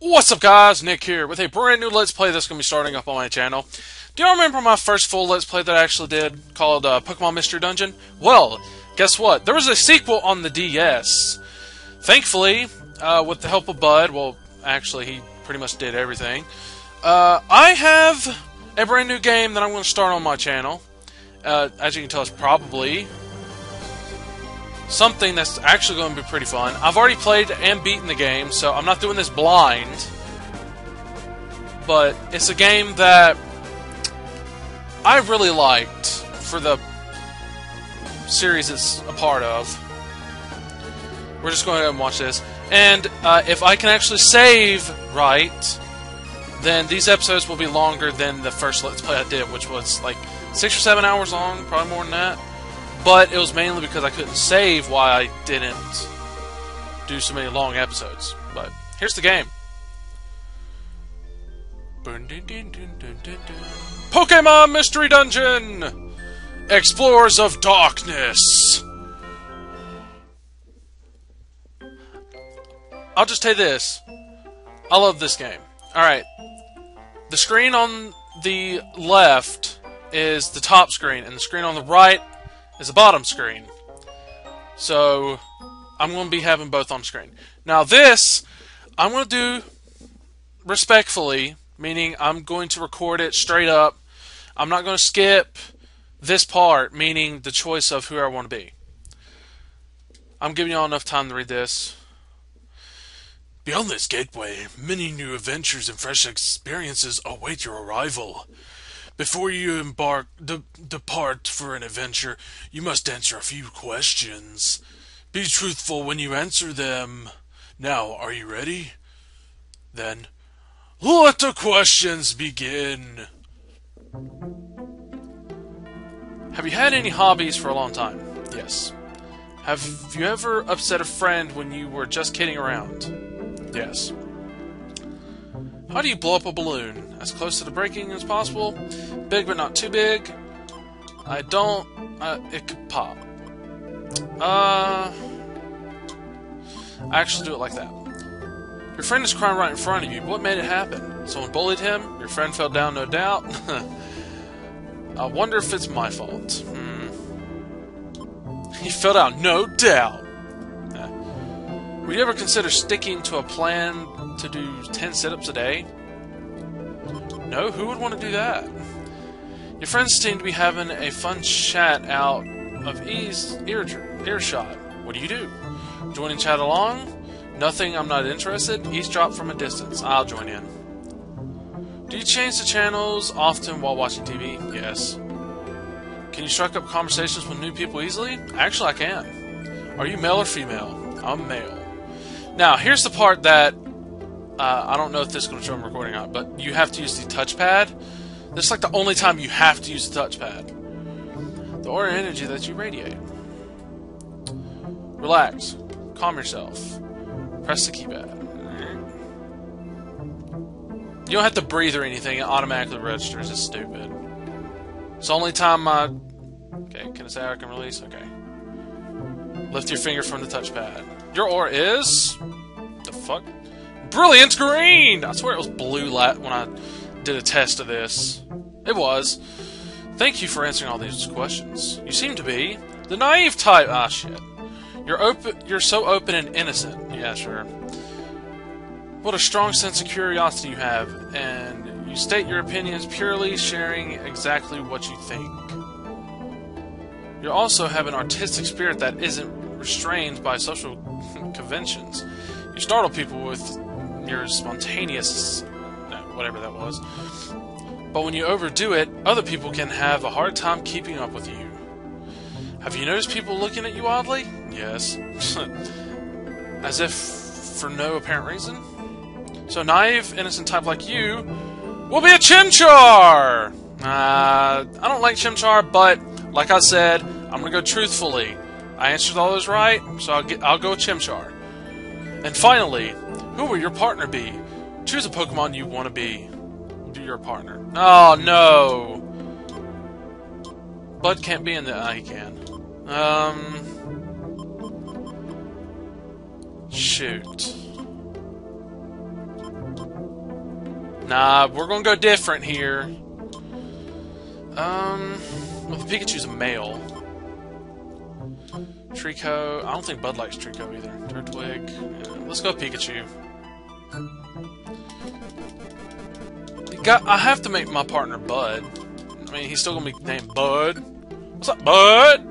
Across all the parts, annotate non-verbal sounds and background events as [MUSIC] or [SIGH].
What's up guys, Nick here with a brand new Let's Play that's going to be starting up on my channel. Do y'all remember my first full Let's Play that I actually did called uh, Pokemon Mystery Dungeon? Well, guess what? There was a sequel on the DS. Thankfully, uh, with the help of Bud, well, actually he pretty much did everything, uh, I have a brand new game that I'm going to start on my channel. Uh, as you can tell, it's probably something that's actually going to be pretty fun. I've already played and beaten the game, so I'm not doing this blind. But it's a game that I really liked for the series it's a part of. We're just going to watch this. And uh, if I can actually save right, then these episodes will be longer than the first Let's Play I did, which was like six or seven hours long, probably more than that. But it was mainly because I couldn't save why I didn't do so many long episodes. But here's the game. Pokemon Mystery Dungeon! Explorers of Darkness! I'll just say this. I love this game. Alright. The screen on the left is the top screen, and the screen on the right is the bottom screen. So, I'm going to be having both on screen. Now this, I'm going to do respectfully, meaning I'm going to record it straight up. I'm not going to skip this part, meaning the choice of who I want to be. I'm giving y'all enough time to read this. Beyond this gateway, many new adventures and fresh experiences await your arrival. Before you embark de- depart for an adventure, you must answer a few questions. Be truthful when you answer them. Now, are you ready? Then, let the questions begin. Have you had any hobbies for a long time? Yes. Have you ever upset a friend when you were just kidding around? Yes. How do you blow up a balloon? As close to the breaking as possible? Big but not too big? I don't... Uh, it could pop. Uh... I actually do it like that. Your friend is crying right in front of you. What made it happen? Someone bullied him? Your friend fell down, no doubt? [LAUGHS] I wonder if it's my fault. Hmm. He fell down, no doubt. Would you ever consider sticking to a plan to do 10 sit-ups a day? No, who would want to do that? Your friends seem to be having a fun chat out of ease ear, earshot. What do you do? Join and chat along? Nothing, I'm not interested. Eavesdrop from a distance. I'll join in. Do you change the channels often while watching TV? Yes. Can you strike up conversations with new people easily? Actually, I can. Are you male or female? I'm male. Now, here's the part that uh, I don't know if this is going to show I'm recording on, but you have to use the touchpad. This is like the only time you have to use the touchpad. The aura energy that you radiate. Relax. Calm yourself. Press the keypad. You don't have to breathe or anything, it automatically registers. It's stupid. It's the only time I... Okay, can I say I can release? Okay. Lift your finger from the touchpad. Your aura is... The fuck? Brilliant green! I swear it was blue light when I did a test of this. It was. Thank you for answering all these questions. You seem to be the naive type. Ah, shit. You're open. You're so open and innocent. Yeah, sure. What a strong sense of curiosity you have, and you state your opinions purely sharing exactly what you think. You also have an artistic spirit that isn't restrained by social [LAUGHS] conventions. You startle people with your spontaneous, whatever that was. But when you overdo it, other people can have a hard time keeping up with you. Have you noticed people looking at you oddly? Yes. [LAUGHS] As if for no apparent reason? So naive, innocent type like you will be a Chimchar! Uh, I don't like Chimchar, but like I said, I'm gonna go truthfully. I answered all those right, so I'll, get, I'll go Chimchar. And finally, who will your partner be? Choose a Pokemon you want to be. Be your partner. Oh no! Bud can't be in the. Ah, he can. Um. Shoot. Nah, we're gonna go different here. Um, well, the Pikachu's a male. Treecko. I don't think Bud likes Treecko either. Turtwig. Yeah, let's go Pikachu. Got, I have to make my partner Bud. I mean, he's still gonna be named Bud. What's up, Bud?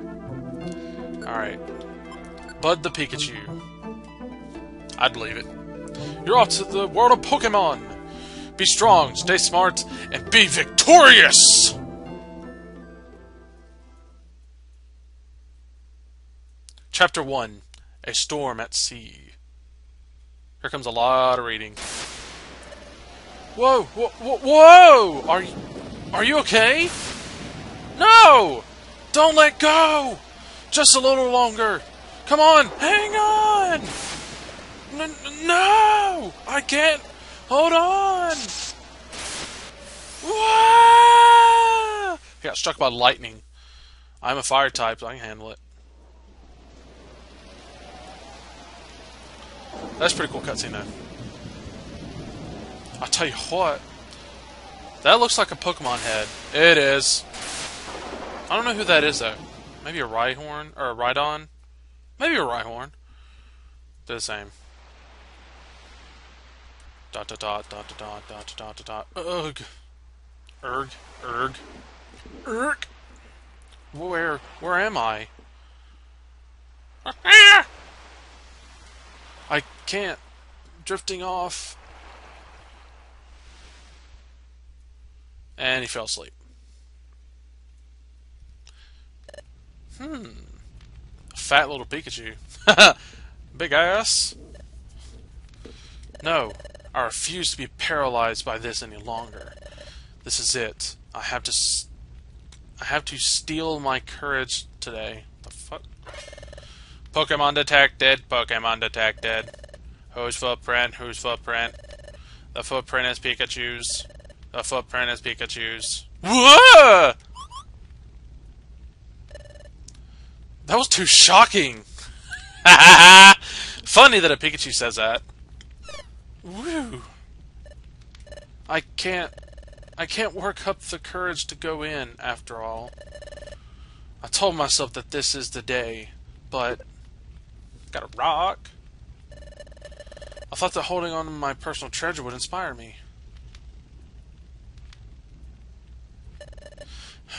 Alright. Bud the Pikachu. I'd believe it. You're off to the world of Pokemon! Be strong, stay smart, and be victorious! Chapter 1 A Storm at Sea. Here comes a lot of reading. Whoa! Whoa! Whoa! Are you, are you okay? No! Don't let go! Just a little longer! Come on! Hang on! N no! I can't! Hold on! Whoa! He got struck by lightning. I'm a fire type, so I can handle it. That's pretty cool cutscene, though. I'll tell you what. That looks like a Pokemon head. It is. I don't know who that is, though. Maybe a Rhyhorn? Or a Rhydon? Maybe a Rhyhorn. They're the same. Dot dot dot dot dot dot dot dot dot. Ugh. Erg. Erg. Erg. Where? Where am I? I can't. Drifting off. And he fell asleep. Hmm. Fat little Pikachu. [LAUGHS] Big ass. No, I refuse to be paralyzed by this any longer. This is it. I have to. I have to steal my courage today. The fuck? Pokemon detected. Pokemon detected. Whose footprint? Whose footprint? The footprint is Pikachu's. The footprint is Pikachu's. Whoa! That was too shocking. [LAUGHS] Funny that a Pikachu says that. Woo. I can't... I can't work up the courage to go in, after all. I told myself that this is the day, but... Got a rock? I thought that holding on to my personal treasure would inspire me.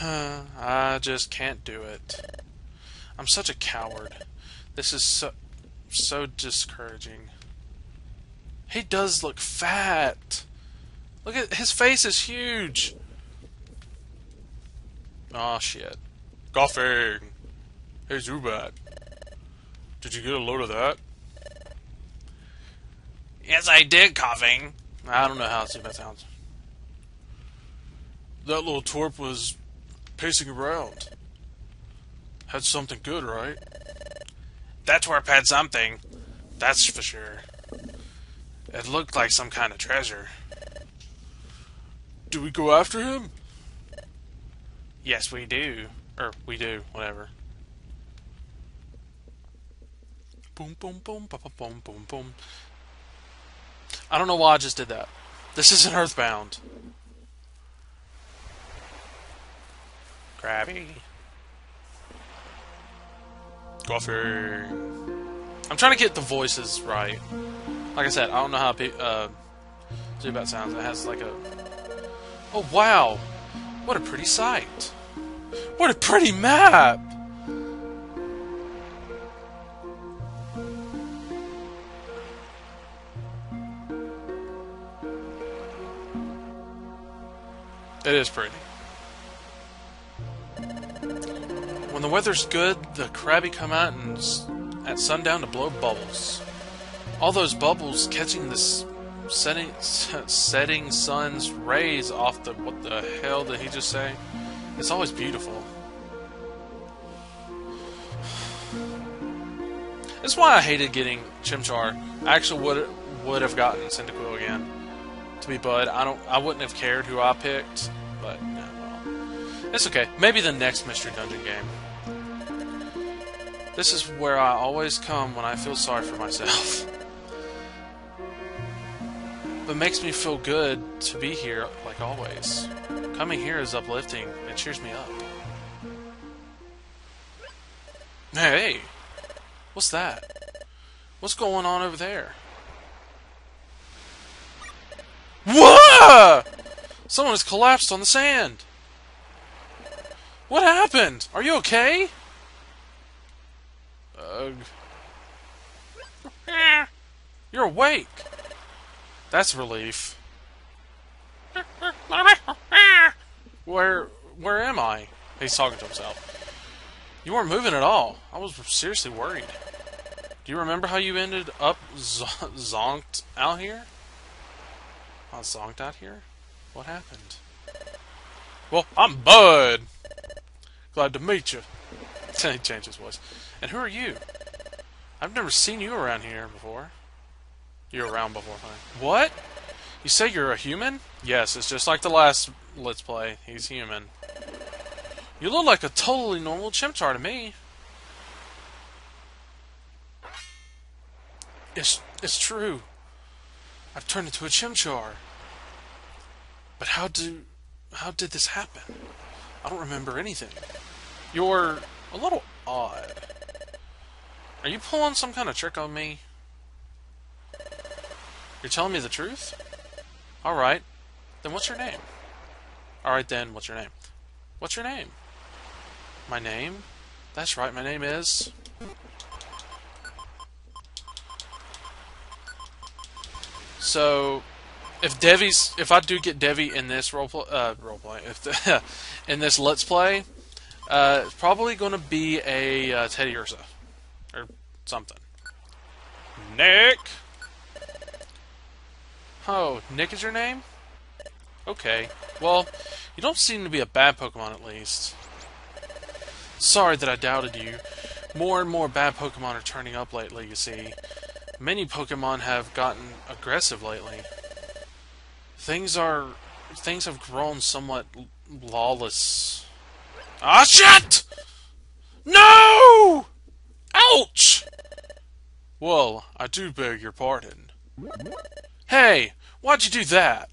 [SIGHS] I just can't do it. I'm such a coward. This is so so discouraging. He does look fat. Look at his face is huge. Oh shit. Koffing. Hey Zubat. Did you get a load of that? Yes, I did, Koffing. I don't know how Zubat sounds. That little twerp was pacing around. Had something good, right? That twerp had something. That's for sure. It looked like some kind of treasure. Do we go after him? Yes, we do. Or, we do, whatever. Boom, boom, boom, boom, boom, boom, boom. I don't know why I just did that. This isn't Earthbound. Krabby. Coffee. I'm trying to get the voices right. Like I said, I don't know how uh, Zubat sounds. It has like a... Oh, wow! What a pretty sight! What a pretty map! It is pretty. When the weather's good, the Krabby come out and at sundown to blow bubbles. All those bubbles catching the setting [LAUGHS] setting sun's rays off the what the hell did he just say? It's always beautiful. That's why I hated getting Chimchar. I actually would would have gotten Cyndaquil again. To be Bud, I don't. I wouldn't have cared who I picked, but well, it's okay. Maybe the next Mystery Dungeon game. This is where I always come when I feel sorry for myself. [LAUGHS] but makes me feel good to be here, like always. Coming here is uplifting. It cheers me up. Hey! What's that? What's going on over there? What? Someone has collapsed on the sand. What happened? Are you okay? Ugh. [LAUGHS] You're awake. That's relief. [LAUGHS] Where where am I? He's talking to himself. You weren't moving at all. I was seriously worried. Do you remember how you ended up zonked out here? I zonked out here? What happened? Well, I'm Bud. Glad to meet you. [LAUGHS] he changed his voice. And who are you? I've never seen you around here before. You're around before, fine. What? You say you're a human? Yes, it's just like the last Let's Play. He's human. You look like a totally normal Chimchar to me. It's, it's true. I've turned into a Chimchar. But how do... How did this happen? I don't remember anything. You're a little odd. Are you pulling some kind of trick on me? You're telling me the truth? Alright. Then what's your name? Alright then, what's your name? What's your name? My name? That's right, my name is... So, if Devi's, if I do get Devi in this role play, uh, role play, if the, [LAUGHS] in this Let's Play, uh, it's probably going to be a uh, Teddiursa or something. Nick. Oh, Nick is your name? Okay. Well, you don't seem to be a bad Pokemon at least. Sorry that I doubted you. More and more bad Pokemon are turning up lately, you see. Many Pokemon have gotten aggressive lately. Things are... Things have grown somewhat lawless. Ah, shit! No! Ouch! Well, I do beg your pardon. Hey, why'd you do that?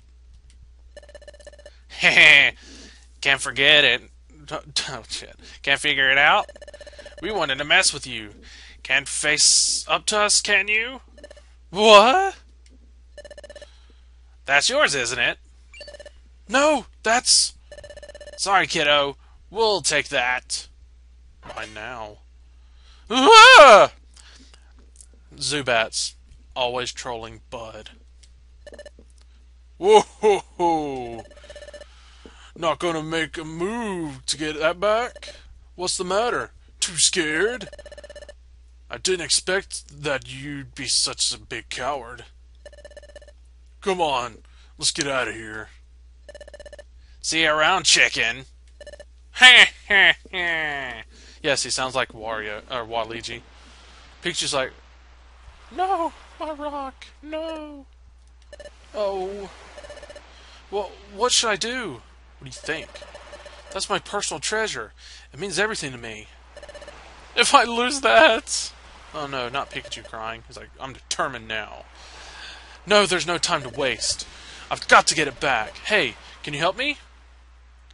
Heh, [LAUGHS] can't forget it. [LAUGHS] Oh, shit. Can't figure it out? We wanted to mess with you. Can't face up to us, can you? What? That's yours, isn't it? No, that's... Sorry, kiddo. We'll take that. Why now? Ah! Zubats. Always trolling Bud. Whoa! -ho -ho. Not gonna make a move to get that back? What's the matter? Too scared? I didn't expect that you'd be such a big coward. Come on, let's get out of here. See you around, chicken. [LAUGHS] yes, he sounds like Wario or Waluigi. Pikachu's like, no, my rock, no. Oh. Well, what should I do? What do you think? That's my personal treasure. It means everything to me. If I lose that... Oh no, not Pikachu crying. He's like, I'm determined now. No, there's no time to waste. I've got to get it back. Hey, can you help me?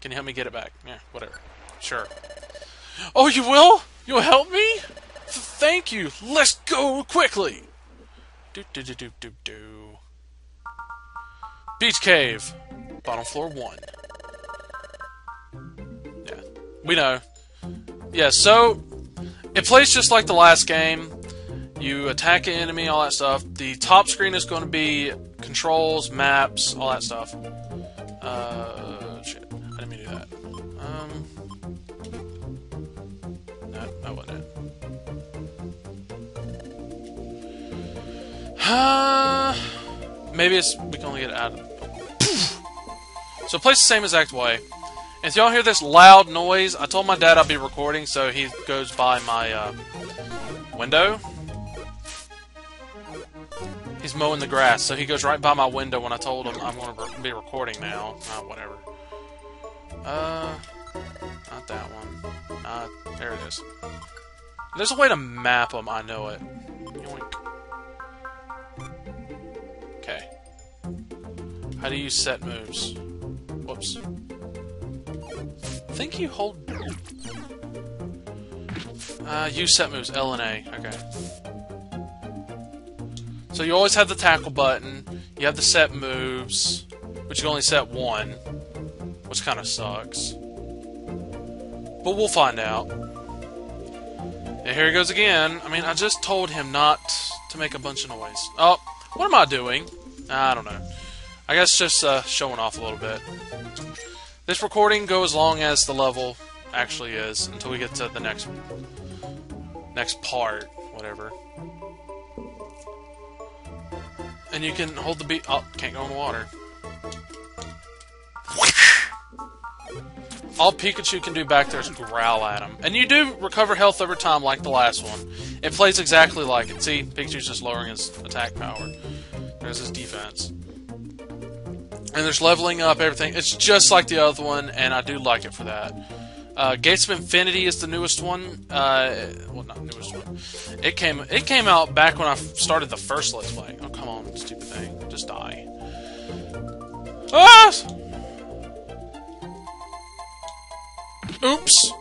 Can you help me get it back? Yeah, whatever. Sure. Oh, you will? You'll help me? Th thank you. Let's go quickly. Do do do do do do. Beach cave, bottom floor one. Yeah, we know. Yeah, so it plays just like the last game. You attack an enemy, all that stuff. The top screen is going to be controls, maps, all that stuff. Uh, shit. I didn't mean to do that. Um, no, that wasn't it. Uh, maybe it's we can only get out of. So plays the same exact way. And if y'all hear this loud noise, I told my dad I'd be recording, so he goes by my uh, window. He's mowing the grass, so he goes right by my window when I told him I'm going to be recording now. Uh, whatever. Uh, not that one. Uh, there it is. There's a way to map them, I know it. Yoink. Okay. How do you set moves? Whoops. I think you hold... Uh, use set moves, L and A. Okay. So you always have the tackle button, you have the set moves, but you only set one, which kind of sucks. But we'll find out. And here he goes again. I mean, I just told him not to make a bunch of noise. Oh, what am I doing? I don't know. I guess just uh, showing off a little bit. This recording goes as long as the level actually is until we get to the next next part, whatever. And you can hold the beat. Oh, can't go in the water. All Pikachu can do back there is growl at him. And you do recover health over time like the last one. It plays exactly like it. See, Pikachu's just lowering his attack power. There's his defense. And there's leveling up everything. It's just like the other one, and I do like it for that. Uh, Gates of Infinity is the newest one. Uh, well, not newest one. It came it came out back when I started the first Let's Play. Oh, come on, stupid thing. Just die. Ah! Oops!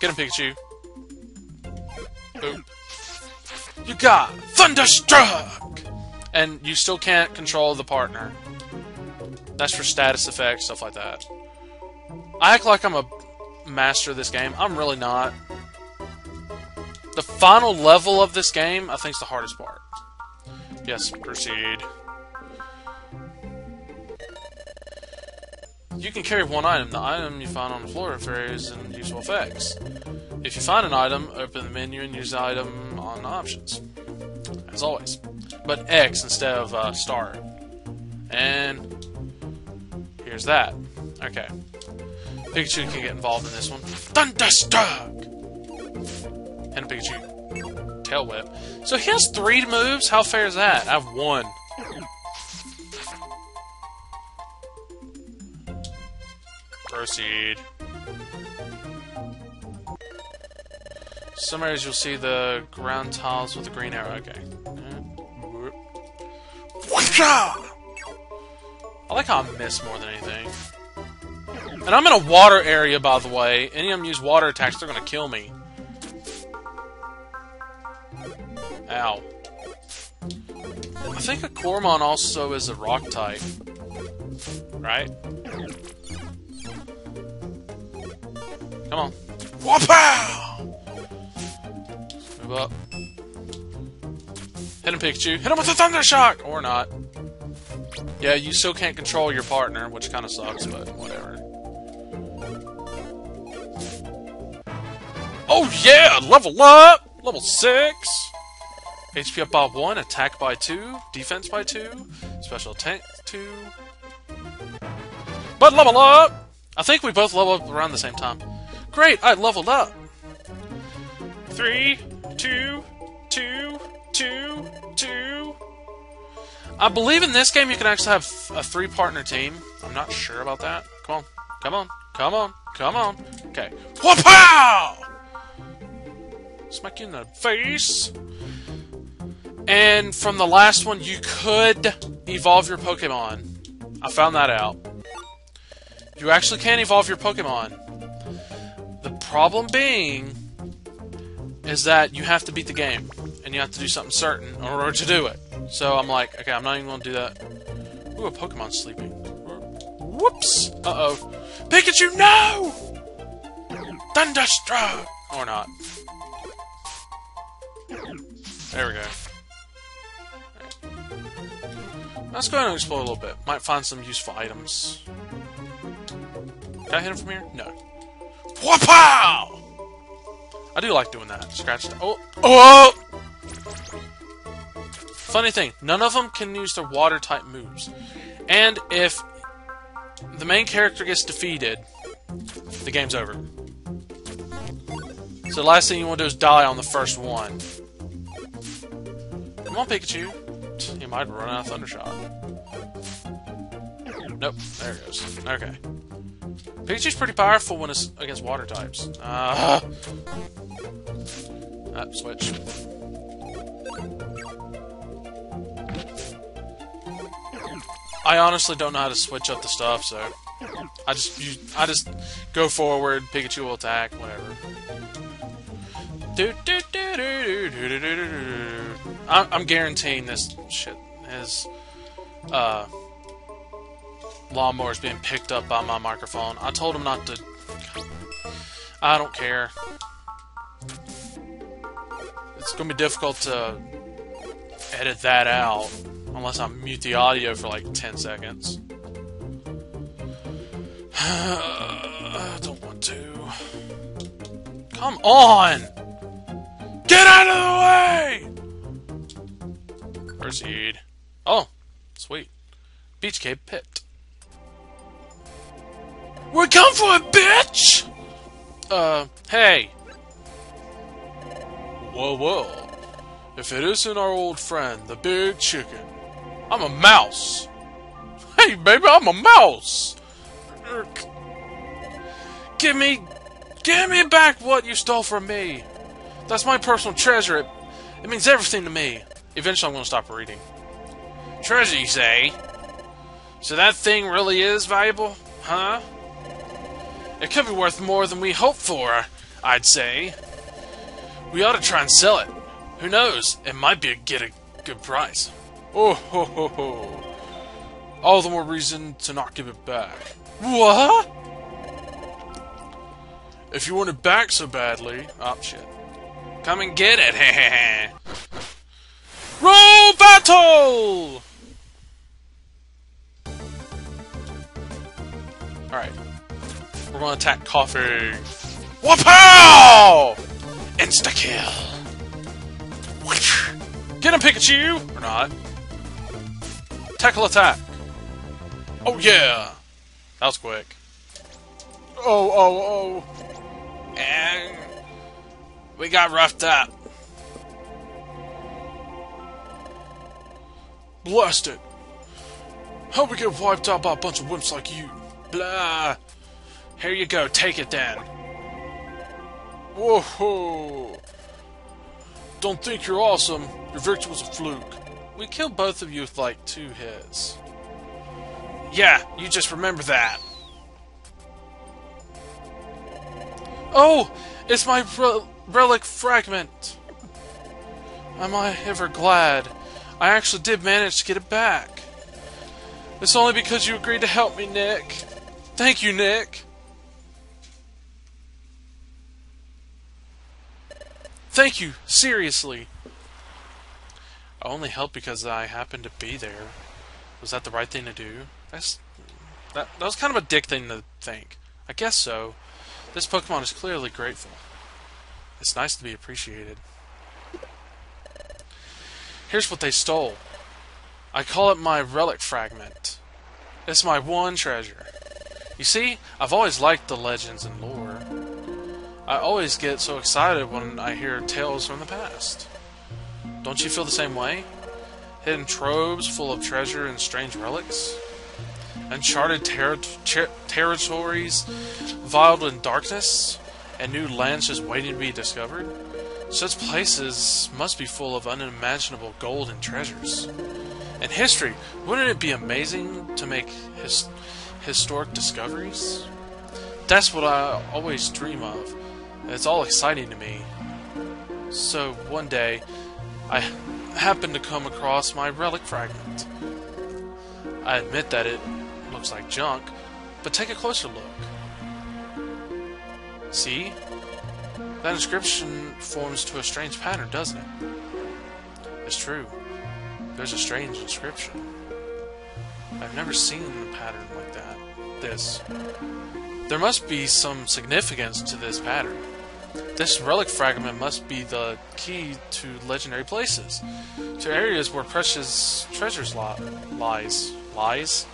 Get him, Pikachu. Oop. You got Thunderstruck! And you still can't control the partner. That's for status effects, stuff like that. I act like I'm a master this game. I'm really not. The final level of this game, I think, is the hardest part. Yes, proceed. You can carry one item. The item you find on the floor varies in useful effects. If you find an item, open the menu and use the item on options. As always. But X instead of uh, start. And here's that. Okay. Pikachu can get involved in this one. Thunderstruck! And Pikachu. Tail Whip. So he has three moves? How fair is that? I have one. Proceed. Some areas you'll see the ground tiles with the green arrow. Okay. I like how I miss more than anything. And I'm in a water area, by the way. Any of them use water attacks, they're gonna kill me. Ow. I think a Cormon also is a rock type. Right? Come on. Wapow! Move up. Hit him, Pikachu. Hit him with a Thunder Shock! Or not. Yeah, you still can't control your partner, which kind of sucks, but whatever. Yeah! Level up! Level 6! HP up by 1, attack by 2, defense by 2, special attack 2. But level up! I think we both level up around the same time. Great, I leveled up! Three, two, two, two, two. I believe in this game you can actually have a three-partner team. I'm not sure about that. Come on, come on, come on, come on. Okay. Whoop-pow! Smack you in the face. And from the last one, you could evolve your Pokemon. I found that out. You actually can evolve your Pokemon. The problem being is that you have to beat the game, and you have to do something certain in order to do it. So I'm like, okay, I'm not even going to do that. Ooh, a Pokemon's sleeping. Whoops! Uh-oh. Pikachu, no! Thunderstruck! Or not. There we go. Let's go and explore a little bit. Might find some useful items. Can I hit him from here? No. Whoop-pow! I do like doing that. Scratch. Oh! Oh! Funny thing, none of them can use their water-type moves. And if the main character gets defeated, the game's over. So the last thing you want to do is die on the first one. Come on, Pikachu. You might run out of Thundershot. Nope, there it goes. Okay. Pikachu's pretty powerful when it's against water types. Uh, ah, switch. I honestly don't know how to switch up the stuff, so I just you, I just go forward. Pikachu will attack, whatever. I'm, I'm guaranteeing this shit is uh, lawnmower's being picked up by my microphone. I told him not to. I don't care. It's gonna be difficult to edit that out unless I mute the audio for like 10 seconds. [SIGHS] I don't want to. Come on! Get out of the way! Proceed. Oh, sweet. Beach Cave Pit. We come for it, bitch! Uh, hey. Whoa, whoa. If it isn't our old friend, the big chicken. I'm a mouse. Hey, baby, I'm a mouse. Give me, give me back what you stole from me. That's my personal treasure. It, it means everything to me. Eventually, I'm going to stop reading. Treasure, you say? So that thing really is valuable, huh? It could be worth more than we hoped for, I'd say. We ought to try and sell it. Who knows? It might be a, get a good price. Oh ho ho ho. All the more reason to not give it back. What? If you want it back so badly... Oh, shit. Come and get it. [LAUGHS] Roll battle! Alright. We're gonna attack Koffing. Wapow! Insta-kill! Get him, Pikachu! Or not. Tackle attack! Oh yeah! That was quick. Oh, oh, oh. And... We got roughed up. Blast it! How we get wiped out by a bunch of wimps like you? Blah! Here you go, take it then. Whoa! Don't think you're awesome. Your victory was a fluke. We killed both of you with like two hits. Yeah, you just remember that. Oh! It's my relic fragment! Am I ever glad? I actually did manage to get it back. It's only because you agreed to help me, Nick. Thank you, Nick. Thank you, seriously. I only helped because I happened to be there. Was that the right thing to do? That's that, that was kind of a dick thing to think. I guess so. This Pokemon is clearly grateful. It's nice to be appreciated. Here's what they stole. I call it my relic fragment. It's my one treasure. You see, I've always liked the legends and lore. I always get so excited when I hear tales from the past. Don't you feel the same way? Hidden troves full of treasure and strange relics? Uncharted ter ter territories veiled in darkness? And new lands just waiting to be discovered? Such places must be full of unimaginable gold and treasures. And history, wouldn't it be amazing to make his historic discoveries? That's what I always dream of. It's all exciting to me. So one day, I happened to come across my relic fragment. I admit that it looks like junk, but take a closer look. See? That inscription forms to a strange pattern, doesn't it? It's true. There's a strange inscription. I've never seen a pattern like that. This. There must be some significance to this pattern. This relic fragment must be the key to legendary places, to areas where precious treasures li lies. Lies?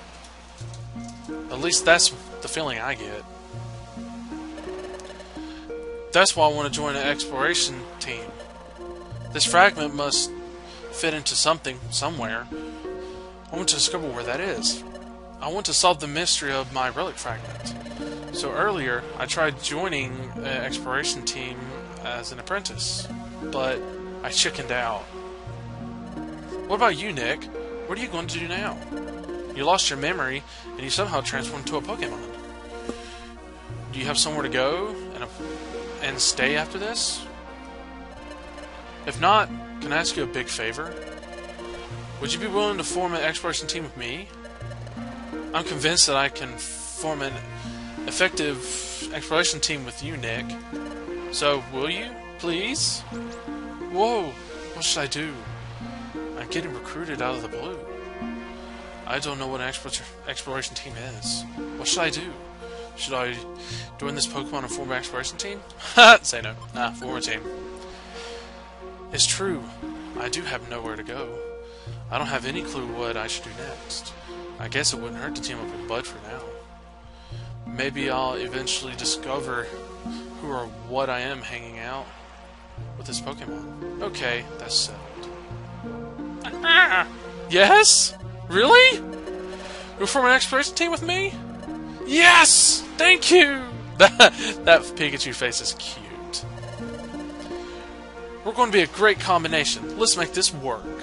At least that's the feeling I get. That's why I want to join an exploration team. This fragment must fit into something, somewhere. I want to discover where that is. I want to solve the mystery of my relic fragment. So earlier, I tried joining an exploration team as an apprentice, but I chickened out. What about you, Nick? What are you going to do now? You lost your memory, and you somehow transformed into a Pokemon. Do you have somewhere to go and, stay after this? If not, can I ask you a big favor? Would you be willing to form an exploration team with me? I'm convinced that I can form an effective exploration team with you, Nick. So, will you, please? Whoa, what should I do? I'm getting recruited out of the blue. I don't know what an exploration team is. What should I do? Should I join this Pokemon and form an exploration team? [LAUGHS] Say no. Nah, form a team. It's true. I do have nowhere to go. I don't have any clue what I should do next. I guess it wouldn't hurt to team up with Bud for now. Maybe I'll eventually discover who or what I am hanging out with this Pokemon. Okay, that's settled. [LAUGHS] yes? Really? You'll form an exploration team with me? Yes! Thank you! [LAUGHS] that Pikachu face is cute. We're going to be a great combination. Let's make this work.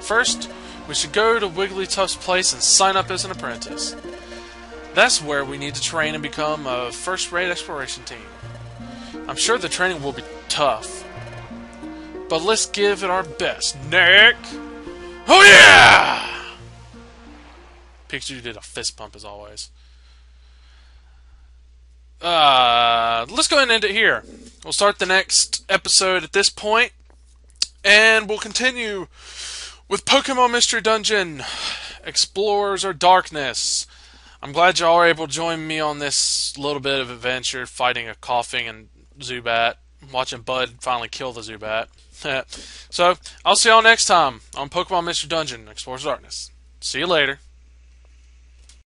First, we should go to Wigglytuff's place and sign up as an apprentice. That's where we need to train and become a first-rate exploration team. I'm sure the training will be tough. But let's give it our best, Nick! Oh yeah! Pikachu did a fist pump as always. Uh, let's go ahead and end it here. We'll start the next episode at this point, and we'll continue with Pokemon Mystery Dungeon Explorers or Darkness. I'm glad y'all are able to join me on this little bit of adventure fighting a Koffing and Zubat, watching Bud finally kill the Zubat. [LAUGHS] so, I'll see y'all next time on Pokemon Mystery Dungeon Explorers Darkness. See you later.